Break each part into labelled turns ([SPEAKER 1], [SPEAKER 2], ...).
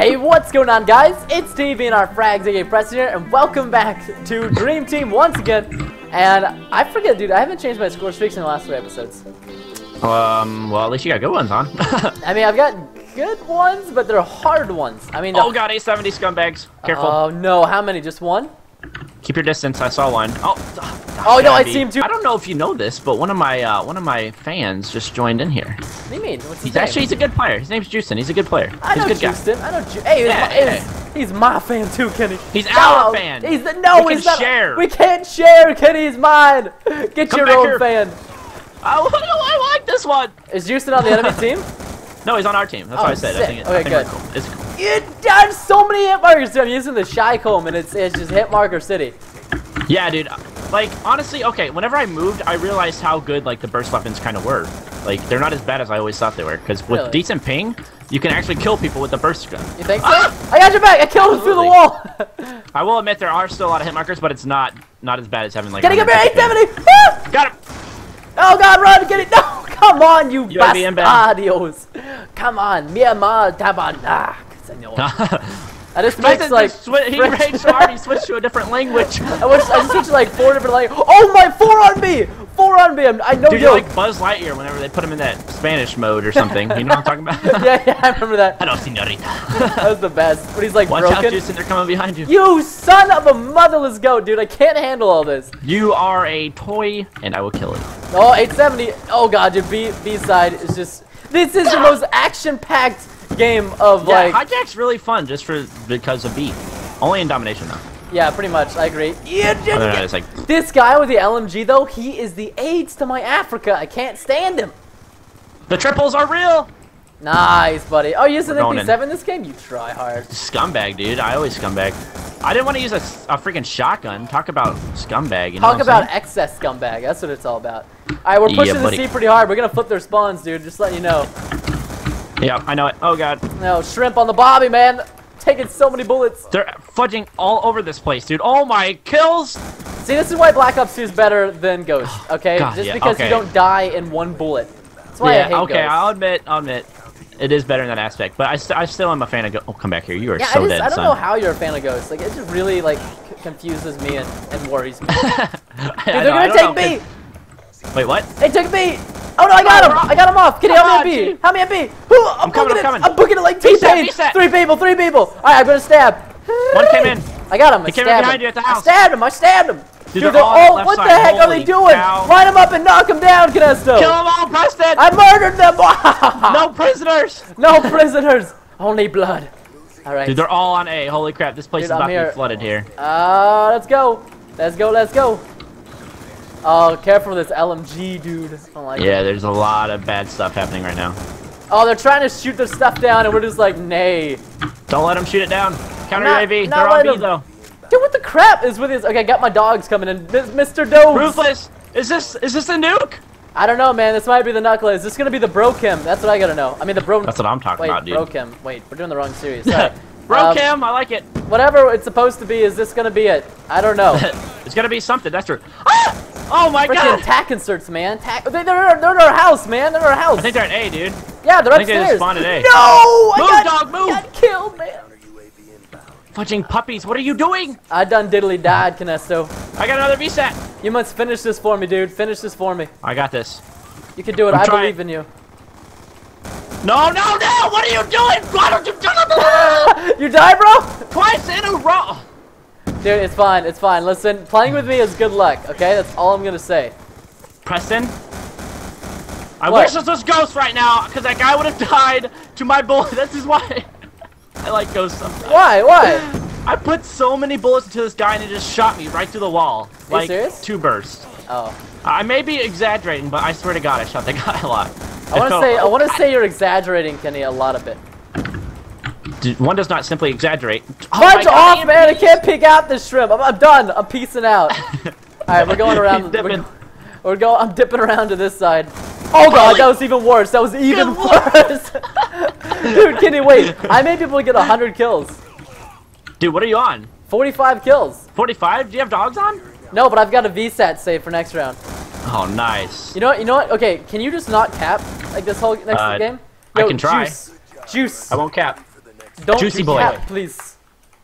[SPEAKER 1] Hey, what's going on, guys? It's TBNRFrags, aka Preston here, and welcome back to Dream Team once again. And I forget, dude, I haven't changed my score streaks in the last three episodes.
[SPEAKER 2] Um, well, at least you got good ones, huh?
[SPEAKER 1] I mean, I've got good ones, but they're hard ones. I mean,
[SPEAKER 2] oh god, 870 scumbags. Careful.
[SPEAKER 1] Oh no, how many? Just one?
[SPEAKER 2] Keep your distance. I saw one. Oh.
[SPEAKER 1] Oh no, I
[SPEAKER 2] Gabby.
[SPEAKER 1] see him too.
[SPEAKER 2] I don't know if you know this, but one of my uh, one of my fans just joined in here.
[SPEAKER 1] What do you mean? What's his
[SPEAKER 2] He's
[SPEAKER 1] name?
[SPEAKER 2] actually he's a good player. His name's Juicin. He's a good player.
[SPEAKER 1] I
[SPEAKER 2] he's
[SPEAKER 1] know
[SPEAKER 2] a good guy.
[SPEAKER 1] I know. Ju- hey,
[SPEAKER 2] Yeah,
[SPEAKER 1] he's, my,
[SPEAKER 2] yeah.
[SPEAKER 1] he's- he's my fan too, Kenny.
[SPEAKER 2] He's
[SPEAKER 1] No,
[SPEAKER 2] our fan.
[SPEAKER 1] He's the no.
[SPEAKER 2] We
[SPEAKER 1] he's
[SPEAKER 2] can
[SPEAKER 1] not.
[SPEAKER 2] share.
[SPEAKER 1] We can't share. Kenny's mine. Get
[SPEAKER 2] Come
[SPEAKER 1] your own
[SPEAKER 2] here.
[SPEAKER 1] fan.
[SPEAKER 2] Oh, I like this one.
[SPEAKER 1] Is Houston on the enemy team?
[SPEAKER 2] No, he's on our team. That's
[SPEAKER 1] Oh,
[SPEAKER 2] what I said.
[SPEAKER 1] sick.
[SPEAKER 2] I think, it,
[SPEAKER 1] Okay,
[SPEAKER 2] I think
[SPEAKER 1] good.
[SPEAKER 2] cool. It's cool.
[SPEAKER 1] You done so many hit markers. dude. I'm using the Chicom, and it's it's just hit marker city.
[SPEAKER 2] Yeah, dude. Like honestly, okay. Whenever I moved, I realized how good like the burst weapons kind of were. Like they're not as bad as I always thought they were. Because with
[SPEAKER 1] Really?
[SPEAKER 2] decent ping, you can actually kill people with the burst gun.
[SPEAKER 1] You think so? I got your back. I killed him through the wall.
[SPEAKER 2] I will admit there are still a lot of hit markers, but it's not not as bad as having like.
[SPEAKER 1] Getting him here,
[SPEAKER 2] 150
[SPEAKER 1] 870. Ah!
[SPEAKER 2] Got him.
[SPEAKER 1] Oh God, run! Get it! No, come on, you
[SPEAKER 2] UAV inbound.
[SPEAKER 1] bastardios! Come on, Myanmar tabanak, senor. I just
[SPEAKER 2] Preston
[SPEAKER 1] mixed like
[SPEAKER 2] swi- he raged so hard he switched to a different language.
[SPEAKER 1] I, wish, I just switched like four different languages. Oh my, four on me! Four on me! I'm, I know
[SPEAKER 2] Dude, you're like Buzz Lightyear whenever they put him in that Spanish mode or something. You know what I'm talking about?
[SPEAKER 1] yeah, yeah, I remember that.
[SPEAKER 2] Hello, senorita.
[SPEAKER 1] That was the best. But he's like
[SPEAKER 2] Watch out,
[SPEAKER 1] broken.
[SPEAKER 2] Jason. They're coming behind you.
[SPEAKER 1] You son of a motherless goat, dude! I can't handle all this.
[SPEAKER 2] You are a toy, and I will kill it.
[SPEAKER 1] Oh, 870. Oh god, your B B side is just. This is the most action-packed game of
[SPEAKER 2] Yeah,
[SPEAKER 1] like.
[SPEAKER 2] hijack's really fun just for because of beat. Only in domination though.
[SPEAKER 1] Yeah, pretty much. I agree. Yeah,
[SPEAKER 2] Other than that, it's like
[SPEAKER 1] This guy with the LMG though, he is the AIDS to my Africa. I can't stand him.
[SPEAKER 2] the triples are real.
[SPEAKER 1] Nice, buddy. Oh, you using
[SPEAKER 2] We're going in.
[SPEAKER 1] MP7 this game? You try hard.
[SPEAKER 2] Scumbag, dude. I always scumbag. I didn't want to use a, a freaking shotgun. Talk about scumbag. You know
[SPEAKER 1] Talk
[SPEAKER 2] what I'm
[SPEAKER 1] about excess scumbag. That's what it's all about. All right, we're
[SPEAKER 2] Yeah,
[SPEAKER 1] pushing the
[SPEAKER 2] buddy.
[SPEAKER 1] C pretty hard. We're gonna flip their spawns, dude. Just letting you know.
[SPEAKER 2] Saying? Yeah, I know it. Oh god,
[SPEAKER 1] No shrimp on the bobby, man. Taking so many bullets.
[SPEAKER 2] they're fudging all over this place, dude. Oh my kills!
[SPEAKER 1] See, this is why Black Ops 2 is better than Ghost. Okay,
[SPEAKER 2] God,
[SPEAKER 1] just
[SPEAKER 2] yeah,
[SPEAKER 1] because
[SPEAKER 2] okay.
[SPEAKER 1] you don't die in one bullet. That's why I
[SPEAKER 2] yeah,
[SPEAKER 1] hate
[SPEAKER 2] okay.
[SPEAKER 1] Ghost.
[SPEAKER 2] I'll admit. I'll admit. It is better in that aspect, but I, st I still am a fan of. Go oh, come back here. You are
[SPEAKER 1] Yeah,
[SPEAKER 2] so
[SPEAKER 1] I, just,
[SPEAKER 2] dead,
[SPEAKER 1] I don't
[SPEAKER 2] son.
[SPEAKER 1] know how you're a fan of Ghost. Like, it just really like c- confuses me and, and worries me. Dude, they're
[SPEAKER 2] know,
[SPEAKER 1] gonna take
[SPEAKER 2] know,
[SPEAKER 1] B.
[SPEAKER 2] 'cause- Wait, what?
[SPEAKER 1] They took B. Oh no, I got him. I got him off. Can you help
[SPEAKER 2] on,
[SPEAKER 1] me at B?
[SPEAKER 2] G.
[SPEAKER 1] Help me at B. Ooh, I'm,
[SPEAKER 2] I'm coming, I'm
[SPEAKER 1] it.
[SPEAKER 2] coming.
[SPEAKER 1] I'm booking it like T-Pain. Three people. Three people. All right, I'm gonna stab.
[SPEAKER 2] One came in.
[SPEAKER 1] I got him. I
[SPEAKER 2] He came in behind
[SPEAKER 1] him.
[SPEAKER 2] you at the house.
[SPEAKER 1] I stabbed him. I stabbed him. Dude,
[SPEAKER 2] they're
[SPEAKER 1] they're
[SPEAKER 2] all the.
[SPEAKER 1] What the
[SPEAKER 2] side.
[SPEAKER 1] heck are they doing?
[SPEAKER 2] cow.
[SPEAKER 1] Line them up and knock them down, Canesto.
[SPEAKER 2] Kill them all, Preston!
[SPEAKER 1] I murdered them.
[SPEAKER 2] no prisoners!
[SPEAKER 1] no prisoners. Only blood. All right.
[SPEAKER 2] Dude, they're all on A. Holy crap, this place
[SPEAKER 1] Dude,
[SPEAKER 2] is about to be flooded here.
[SPEAKER 1] Uh, let's go. Let's go. Let's go. Oh, careful with this LMG, dude. I don't it.
[SPEAKER 2] Yeah, there's a lot of bad stuff happening right now.
[SPEAKER 1] Oh, they're trying to shoot their stuff down, and we're just like, nay.
[SPEAKER 2] Don't let them shoot it down. Counter
[SPEAKER 1] Not-
[SPEAKER 2] UAV.
[SPEAKER 1] not
[SPEAKER 2] They're on B
[SPEAKER 1] them-
[SPEAKER 2] though.
[SPEAKER 1] Dude, what the crap is with this? Okay, I got my dogs coming in. Mr. Doves.
[SPEAKER 2] Ruthless. Is this is this a nuke?
[SPEAKER 1] I don't know, man. This might be the knuckle. Is this gonna be the Brokem? That's what I gotta know. I mean, the Bro.
[SPEAKER 2] That's what I'm talking
[SPEAKER 1] Wait,
[SPEAKER 2] about, dude.
[SPEAKER 1] Brokem. Wait, we're doing the wrong series. Sorry.
[SPEAKER 2] Bro
[SPEAKER 1] Um,
[SPEAKER 2] I like it.
[SPEAKER 1] Whatever it's supposed to be, is this gonna be it? I don't know.
[SPEAKER 2] it's gonna be something. That's true. Ah! Oh my
[SPEAKER 1] Freaking
[SPEAKER 2] god!
[SPEAKER 1] tac inserts, man. Tac. They, they're, they're in our house, man. They're in our house.
[SPEAKER 2] I think they're at A, dude.
[SPEAKER 1] yeah, they're
[SPEAKER 2] I think they just spawned at A.
[SPEAKER 1] No! I
[SPEAKER 2] Move,
[SPEAKER 1] got,
[SPEAKER 2] dog, move!
[SPEAKER 1] got killed, man.
[SPEAKER 2] Fudging puppies. What are you doing?
[SPEAKER 1] I done diddly died, Canesto.
[SPEAKER 2] I got another VSAT.
[SPEAKER 1] You must finish this for me, dude. Finish this for me.
[SPEAKER 2] I got this.
[SPEAKER 1] You can do it.
[SPEAKER 2] I'm
[SPEAKER 1] I
[SPEAKER 2] trying.
[SPEAKER 1] believe in you.
[SPEAKER 2] No, no, no! What are you doing? Why don't you do it?
[SPEAKER 1] you die, bro?
[SPEAKER 2] Twice in a row.
[SPEAKER 1] Dude, it's fine. It's fine. Listen, playing with me is good luck. Okay, that's all I'm gonna say.
[SPEAKER 2] Preston. I
[SPEAKER 1] What?
[SPEAKER 2] wish this was Ghost right now, because that guy would have died to my bullet. This is why I like Ghost sometimes.
[SPEAKER 1] Why? Why?
[SPEAKER 2] I put so many bullets into this guy and it just shot me right through the wall.
[SPEAKER 1] you
[SPEAKER 2] Like
[SPEAKER 1] serious?
[SPEAKER 2] two bursts.
[SPEAKER 1] Oh,
[SPEAKER 2] I may be exaggerating, but I swear to God, I shot that guy a lot.
[SPEAKER 1] I want to say I want to say you're exaggerating, Kenny, a lot of it.
[SPEAKER 2] One does not simply exaggerate. Oh
[SPEAKER 1] Fudge
[SPEAKER 2] my God,
[SPEAKER 1] off, man! I can't pick out this shrimp. I'm, I'm done. I'm piecing out. All right, we're going around. We're, we're going. I'm dipping around to this side. Oh god,
[SPEAKER 2] Holy-
[SPEAKER 1] that was even worse. That was even worse. Dude, Kenny, wait. I may be able to get 100 kills.
[SPEAKER 2] Dude, what are you on?
[SPEAKER 1] 45 kills.
[SPEAKER 2] 45? Do you have dogs on?
[SPEAKER 1] No, but I've got a VSAT save for next round.
[SPEAKER 2] Oh, nice.
[SPEAKER 1] You know what? You know what? Okay, can you just not cap like this whole next
[SPEAKER 2] Uh,
[SPEAKER 1] game?
[SPEAKER 2] I can try.
[SPEAKER 1] Juice. Juice.
[SPEAKER 2] I won't cap.
[SPEAKER 1] Don't
[SPEAKER 2] Juicy boy.
[SPEAKER 1] cap, please.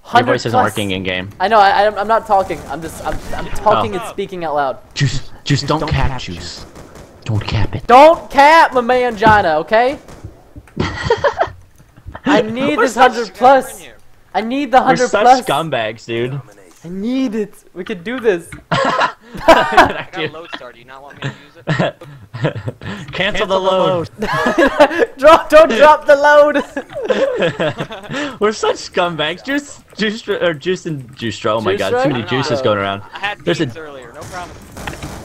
[SPEAKER 2] Your
[SPEAKER 1] 100
[SPEAKER 2] voice isn't
[SPEAKER 1] plus.
[SPEAKER 2] working in game.
[SPEAKER 1] I know. I, I'm, I'm not talking. I'm just. I'm, I'm oh. talking
[SPEAKER 2] Oh.
[SPEAKER 1] and speaking out loud.
[SPEAKER 2] Juice, juice, don't, cap, juice. Don't cap it.
[SPEAKER 1] Don't cap my man Gina, okay? I need this hundred plus. I need the hundred plus.
[SPEAKER 2] We're
[SPEAKER 1] hundred
[SPEAKER 2] such
[SPEAKER 1] plus.
[SPEAKER 2] scumbags, dude.
[SPEAKER 1] I need it. We could do this.
[SPEAKER 3] I got Lodestar. Do you not want me to use it?
[SPEAKER 2] Cancel the load.
[SPEAKER 1] Drop, don't drop the load.
[SPEAKER 2] We're such scumbags. Juice, juice, or juice and juice. Oh my god, too many juices
[SPEAKER 3] know.
[SPEAKER 2] going around.
[SPEAKER 3] I had
[SPEAKER 2] There's a-
[SPEAKER 3] earlier. No problem.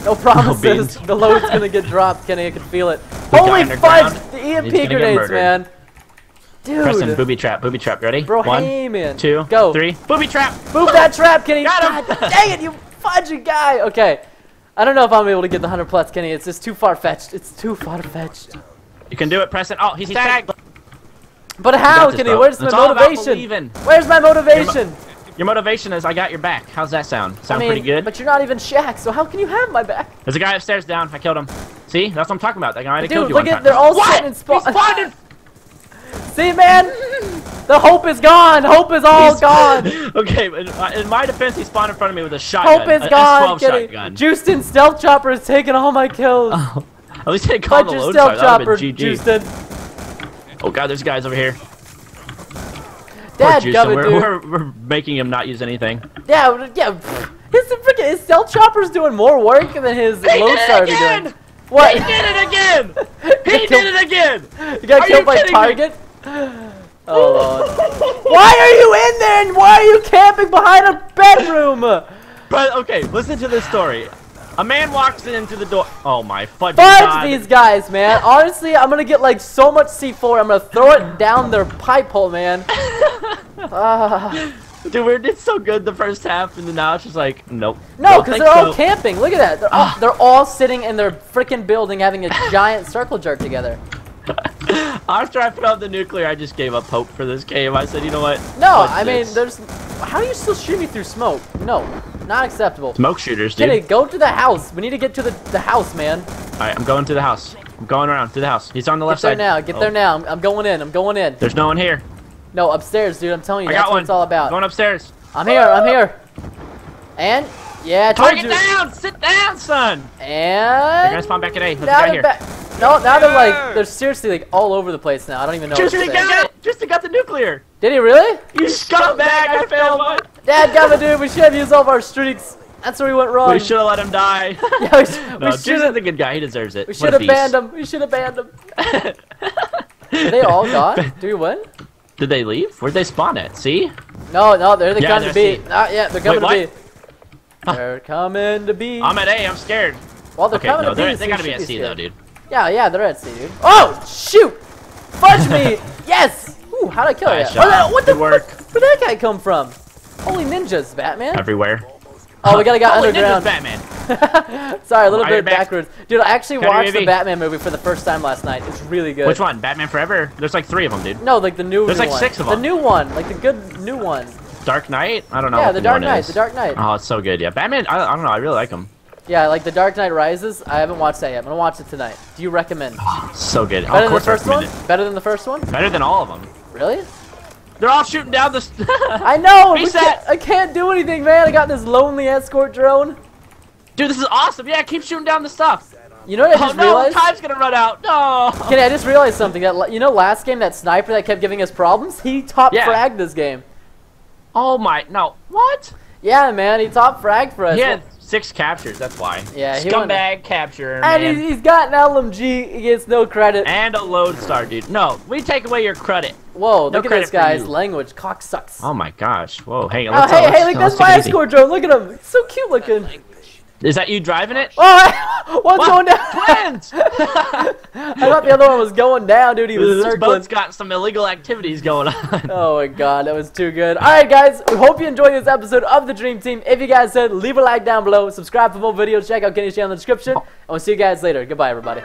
[SPEAKER 1] No promises.
[SPEAKER 2] beans.
[SPEAKER 1] the load's gonna get dropped, Kenny. I can feel it.
[SPEAKER 2] guy
[SPEAKER 1] Holy
[SPEAKER 2] underground,
[SPEAKER 1] fudge! The
[SPEAKER 2] he's
[SPEAKER 1] EMP
[SPEAKER 2] gonna
[SPEAKER 1] grenades,
[SPEAKER 2] murdered.
[SPEAKER 1] man. Dude.
[SPEAKER 2] Preston, booby trap, booby trap. Ready?
[SPEAKER 1] Bro,
[SPEAKER 2] One,
[SPEAKER 1] hey, man.
[SPEAKER 2] two,
[SPEAKER 1] Go.
[SPEAKER 2] three. Booby trap.
[SPEAKER 1] Move that trap, Kenny.
[SPEAKER 2] Got him.
[SPEAKER 1] God dang it, you fudgy guy. Okay. I don't know if I'm able to get the 100 plus, Kenny. It's just too far fetched. It's too far fetched.
[SPEAKER 2] You can do it, Preston. Oh, he's tagged.
[SPEAKER 1] But how,
[SPEAKER 2] this,
[SPEAKER 1] Kenny?
[SPEAKER 2] bro.
[SPEAKER 1] Where's my
[SPEAKER 2] It's all
[SPEAKER 1] motivation?
[SPEAKER 2] believing.
[SPEAKER 1] Where's my motivation?
[SPEAKER 2] Your motivation is I got your back. How's that sound?
[SPEAKER 1] I
[SPEAKER 2] Sound
[SPEAKER 1] mean,
[SPEAKER 2] pretty good?
[SPEAKER 1] But you're not even Shaq, so how can you have my back?
[SPEAKER 2] There's a guy upstairs down. I killed him. See? That's what I'm talking about. That guy might have killed
[SPEAKER 1] Dude,
[SPEAKER 2] you
[SPEAKER 1] look at
[SPEAKER 2] time.
[SPEAKER 1] they're all
[SPEAKER 2] what?
[SPEAKER 1] sitting in spawn.
[SPEAKER 2] He spawned in-
[SPEAKER 1] See, man, the hope is gone. Hope is all
[SPEAKER 2] He's-
[SPEAKER 1] gone.
[SPEAKER 2] okay, in, in my defense, he spawned in front of me with a shotgun.
[SPEAKER 1] Hope is
[SPEAKER 2] a
[SPEAKER 1] gone.
[SPEAKER 2] S12
[SPEAKER 1] Kenny.
[SPEAKER 2] shotgun.
[SPEAKER 1] Justin Stealth Chopper is taking all my kills.
[SPEAKER 2] Oh, at least they called the load
[SPEAKER 1] Stealth
[SPEAKER 2] star.
[SPEAKER 1] Chopper,
[SPEAKER 2] GG.
[SPEAKER 1] Justin.
[SPEAKER 2] Oh god, there's guys over here.
[SPEAKER 1] Dad,
[SPEAKER 2] Justin. We're, we're, we're making him not use anything.
[SPEAKER 1] Yeah, yeah. His freaking his Stealth Chopper's doing more work than his
[SPEAKER 2] He
[SPEAKER 1] load
[SPEAKER 2] did
[SPEAKER 1] star
[SPEAKER 2] it again!
[SPEAKER 1] doing. What?
[SPEAKER 2] He did it again!
[SPEAKER 1] He
[SPEAKER 2] did it again!
[SPEAKER 1] You got killed by
[SPEAKER 2] Target? me?
[SPEAKER 1] Target? Oh lord. Why are you in there and why are you camping behind a bedroom?
[SPEAKER 2] But okay, listen to this story. A man walks into the door. Oh my fudge
[SPEAKER 1] Fudge these guys, man. Honestly, I'm gonna get like so much C4. I'm gonna throw it down their pipe hole, man. Ah.
[SPEAKER 2] Dude, we did so good the first half, and then now it's just like, nope.
[SPEAKER 1] no, because they're all
[SPEAKER 2] so.
[SPEAKER 1] camping. Look at that. They're all, they're all sitting in their freaking building having a giant circle jerk together.
[SPEAKER 2] After I put out the nuclear, I just gave up hope for this game. I said, you know what?
[SPEAKER 1] No, I mean,
[SPEAKER 2] this.
[SPEAKER 1] there's. How do you still shoot me through smoke? No, not acceptable.
[SPEAKER 2] Smoke shooters, dude.
[SPEAKER 1] Kenny, go to the house. We need to get to the, the house, man.
[SPEAKER 2] Alright, I'm going to the house. I'm going around to the house. He's on the left side.
[SPEAKER 1] Get there now. Get
[SPEAKER 2] Oh,
[SPEAKER 1] there now. I'm, I'm going in. I'm going in.
[SPEAKER 2] There's no one here.
[SPEAKER 1] No, upstairs, dude. I'm telling you,
[SPEAKER 2] I
[SPEAKER 1] that's
[SPEAKER 2] got
[SPEAKER 1] what
[SPEAKER 2] one.
[SPEAKER 1] it's all about.
[SPEAKER 2] Going upstairs.
[SPEAKER 1] I'm here. I'm here. And yeah, I told
[SPEAKER 2] Target
[SPEAKER 1] you.
[SPEAKER 2] down! Sit down, son! They're
[SPEAKER 1] And
[SPEAKER 2] gonna spawn back at A. There's a
[SPEAKER 1] now
[SPEAKER 2] guy
[SPEAKER 1] they're
[SPEAKER 2] here.
[SPEAKER 1] Back. No, now they're like they're seriously like all over the place now. I don't even know. what to
[SPEAKER 2] Justin
[SPEAKER 1] say.
[SPEAKER 2] got it! Justin got the nuclear!
[SPEAKER 1] Did he really?
[SPEAKER 2] You scumbag! I failed one!
[SPEAKER 1] Dad, got dude. We should have used all of our streaks. That's where we went wrong.
[SPEAKER 2] We should have let him die.
[SPEAKER 1] Yeah, we, sh-
[SPEAKER 2] no,
[SPEAKER 1] we should
[SPEAKER 2] Justin's
[SPEAKER 1] have.
[SPEAKER 2] a good guy. He deserves it.
[SPEAKER 1] We should have banned him. We should have banned him. Are they all gone? Do we win?
[SPEAKER 2] Did they leave? Where'd they spawn at? See?
[SPEAKER 1] No, no, they're the
[SPEAKER 2] Yeah,
[SPEAKER 1] coming to
[SPEAKER 2] they're
[SPEAKER 1] B.
[SPEAKER 2] C.
[SPEAKER 1] Not yet. They're coming
[SPEAKER 2] Wait,
[SPEAKER 1] to B. They're coming to B.
[SPEAKER 2] I'm at A. I'm scared.
[SPEAKER 1] well, they're
[SPEAKER 2] Okay,
[SPEAKER 1] coming
[SPEAKER 2] no,
[SPEAKER 1] to B.
[SPEAKER 2] they're,
[SPEAKER 1] so
[SPEAKER 2] they gotta be at C though, dude.
[SPEAKER 1] Yeah, yeah, they're at C, dude. Oh, shoot! Fudge me! yes! Ooh, how'd I kill
[SPEAKER 2] Nice
[SPEAKER 1] that? Oh, what the
[SPEAKER 2] work.
[SPEAKER 1] fuck? Where'd that guy come from? Holy ninjas, Batman.
[SPEAKER 2] Everywhere.
[SPEAKER 1] Oh, we gotta
[SPEAKER 2] Holy
[SPEAKER 1] underground.
[SPEAKER 2] ninjas, Batman.
[SPEAKER 1] Sorry, a little
[SPEAKER 2] Are
[SPEAKER 1] bit
[SPEAKER 2] you back?
[SPEAKER 1] backwards. Dude, I actually
[SPEAKER 2] Can
[SPEAKER 1] watched the Batman movie for the first time last night. It's really good.
[SPEAKER 2] Which one? Batman Forever? There's like three of them, dude.
[SPEAKER 1] No, like the new, one.
[SPEAKER 2] There's
[SPEAKER 1] new
[SPEAKER 2] like
[SPEAKER 1] one.
[SPEAKER 2] six of them.
[SPEAKER 1] The new one, like the good new one.
[SPEAKER 2] Dark Knight? I don't know.
[SPEAKER 1] yeah, the Dark Knight. The Dark Knight.
[SPEAKER 2] Oh, it's so good. Yeah, Batman. I, I don't know. I really like him.
[SPEAKER 1] Yeah, like the Dark Knight Rises. I haven't watched that yet. I'm gonna watch it tonight. Do you recommend?
[SPEAKER 2] So good. Oh,
[SPEAKER 1] Better
[SPEAKER 2] of
[SPEAKER 1] than the first one? Better than the first one?
[SPEAKER 2] Better than all of them.
[SPEAKER 1] Really?
[SPEAKER 2] They're all shooting down the.
[SPEAKER 1] I know. can't- I can't do anything, man. I got this lonely escort drone.
[SPEAKER 2] Dude, this is awesome. Yeah, keep shooting down the stuff.
[SPEAKER 1] You know what I
[SPEAKER 2] Oh
[SPEAKER 1] just
[SPEAKER 2] no,
[SPEAKER 1] realized?
[SPEAKER 2] time's gonna run out. No.
[SPEAKER 1] Kenny, I just realized something. That you know, last game that sniper that kept giving us problems, he top
[SPEAKER 2] Yeah.
[SPEAKER 1] fragged this game.
[SPEAKER 2] Oh my. No. What?
[SPEAKER 1] Yeah, man, he top fragged for us.
[SPEAKER 2] Had six captures. That's why.
[SPEAKER 1] Yeah, he won-
[SPEAKER 2] Scumbag capture,
[SPEAKER 1] and
[SPEAKER 2] man.
[SPEAKER 1] he's, he's got an LMG. He gets no credit.
[SPEAKER 2] And a Lodestar, dude. No, we take away your credit.
[SPEAKER 1] Whoa,
[SPEAKER 2] no
[SPEAKER 1] look at this guy's language. Cock sucks.
[SPEAKER 2] Oh my gosh. Whoa. Hey,
[SPEAKER 1] Oh,
[SPEAKER 2] let's,
[SPEAKER 1] hey,
[SPEAKER 2] let's,
[SPEAKER 1] hey, look,
[SPEAKER 2] let's
[SPEAKER 1] that's my
[SPEAKER 2] take it easy.
[SPEAKER 1] escort drone. Look at him. He's so cute looking.
[SPEAKER 2] Oh Is that you driving it?
[SPEAKER 1] Oh, what's
[SPEAKER 2] What?
[SPEAKER 1] going down?
[SPEAKER 2] Twins!
[SPEAKER 1] I thought the other one was going down, dude. He was
[SPEAKER 2] this
[SPEAKER 1] circling.
[SPEAKER 2] boat's got some illegal activities going on.
[SPEAKER 1] Oh my god, that was too good. Alright guys, we hope you enjoyed this episode of the Dream Team. If you guys did, leave a like down below, subscribe for more videos, check out Kenny's channel in the description, and we'll see you guys later. Goodbye everybody.